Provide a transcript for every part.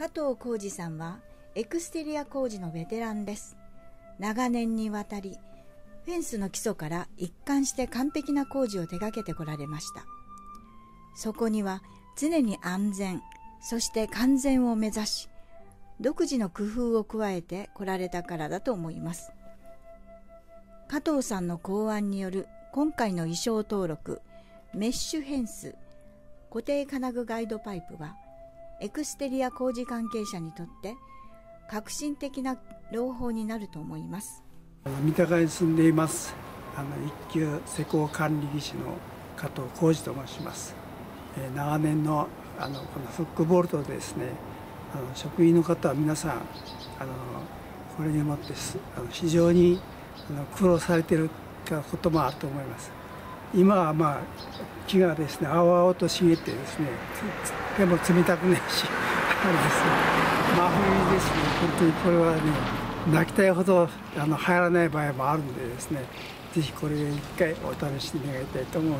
加藤浩二さんはエクステリア工事のベテランです。長年にわたりフェンスの基礎から一貫して完璧な工事を手掛けてこられました。そこには常に安全そして完全を目指し独自の工夫を加えてこられたからだと思います。加藤さんの考案による今回の衣装登録メッシュフェンス固定金具ガイドパイプはエクステリア工事関係者にとって革新的な朗報になると思います。三鷹に住んでいますあの一級施工管理技師の加藤浩二と申します、えー、長年のあのこのフックボルトでですねあの職員の方は皆さんあのこれにもってあの非常にあの苦労されていることもあると思います。今はまあ木がですね。青々と茂ってですね。でも冷たくないしあれです。ね真冬ですね。本当にこれはね泣きたいほどあの入らない場合もあるんでですね。ぜひこれ一回お試し願いたいと思う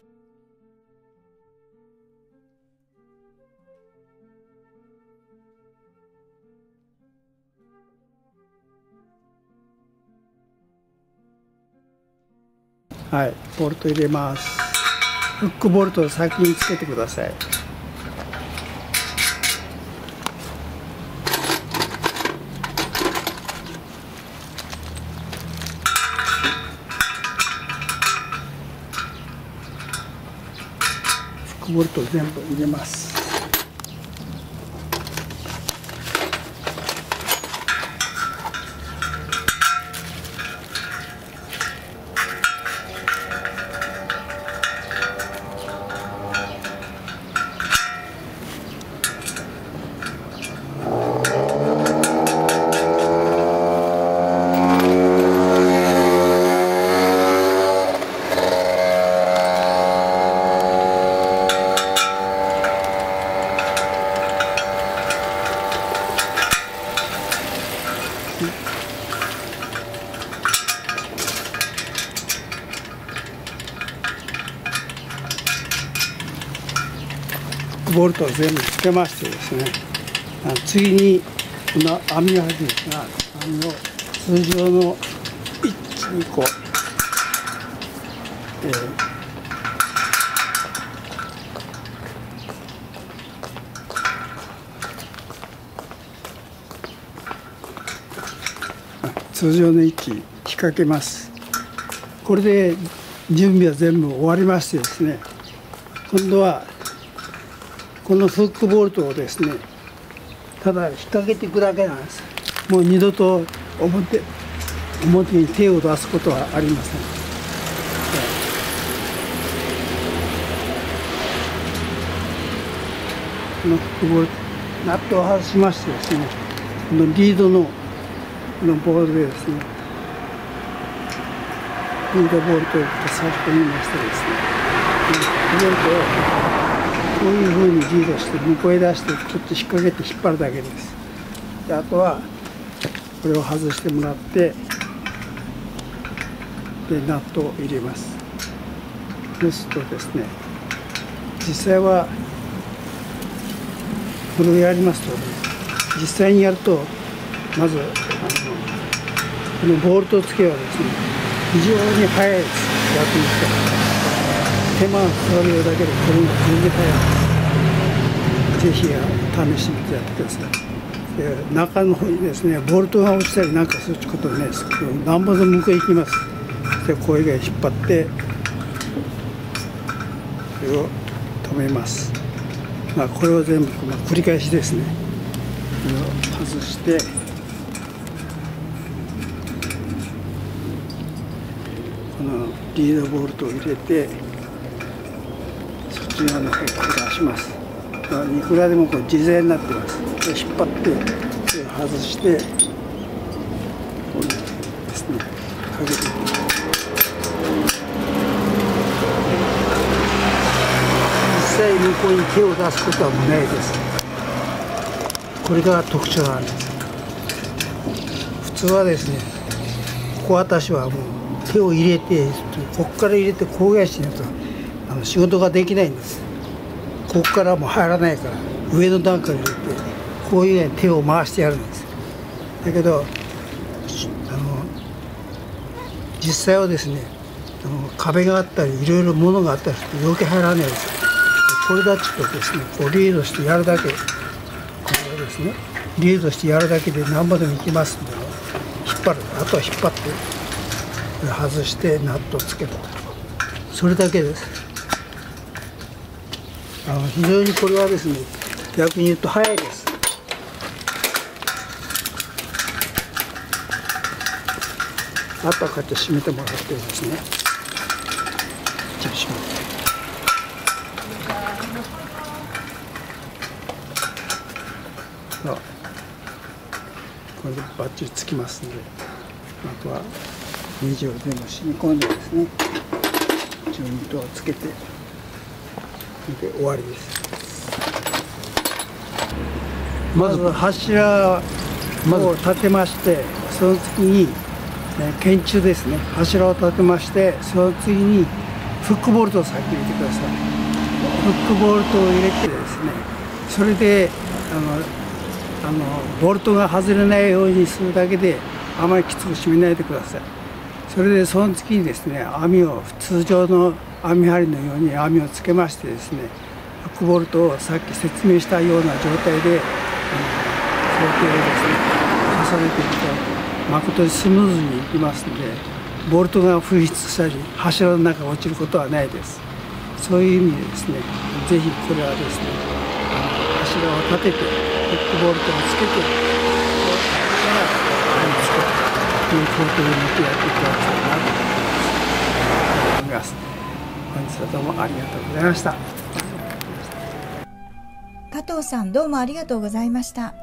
はいボルト入れます。フックボルトを先につけてください。フックボルト全部入れます。ボルトを全部つけましてですね次にこの網を始めですが網を通常の12個、えー通常の位置引っ掛けます。これで準備は全部終わりましてですね今度はこのフックボルトをですねただ引っ掛けていくだけなんです。もう二度と表表に手を出すことはありません、このフックボルトナットを外しましてですねこのリードののボールでですねリードボルトを差し込みましてですねボルトをこういうふうにリードして向こうへ出してちょっと引っ掛けて引っ張るだけです。であとはこれを外してもらってでナットを入れます。ですとですね実際はこれをやりますと、実際にやるとまずあのこのボルト付けはですね非常に速いです。逆にして。手間がかかるだけどこれが全然速いですぜひ試してみてやってください。で中の方にですねボルトが落ちたりなんかすることないですけどなんぼで向こう行きます。でこれが引っ張ってこれを止めます。まあこれを全部、まあ、繰り返しですね。これを外してこのリードボルトを入れてそっち側の方を出します。いくらでもこう自在になってます。引っ張って外してこうですね。かけて。いきます実際向こうに手を出すことはもうないです。これが特徴なんです。普通はですねここ私はもう手を入れてここから入れてこうやしないと。あの仕事ができないんです。ここからも入らないから上の段から入れてこういうね手を回してやるんです。だけどあの実際はですねあの壁があったりいろいろ物があったりして余計入らないです。これだちとですねこうリードしてやるだけ。これですねリードしてやるだけで何までもいきますんで引っ張る。あとは引っ張って外してナットをつけるそれだけです。あの非常にこれはですね逆に言うと早いです。あとはこうやって締めてもらってですね。じゃあ締めてさあこれでバッチリつきますのであとはネジを全部染み込んでですねジョイントをつけて。で終わりです。まず柱を立てましてその次に拳柱ですね。柱を立てましてその次にフックボルトを先に入れてください。フックボルトを入れてですねそれであのあのボルトが外れないようにするだけであまりきつく締めないでください。それでその次にですね網を通常の網針のように網をつけましてですねフックボルトをさっき説明したような状態であの想定をですね重ねていくと誠にスムーズにいきますのでボルトが噴出したり柱の中が落ちることはないですそういう意味でですねぜひこれはですね柱を立ててックボルトをつけて、から、つけて、という工程を見てやっていただきたいなと思います。本日はどうもありがとうございました。加藤さんどうもありがとうございました。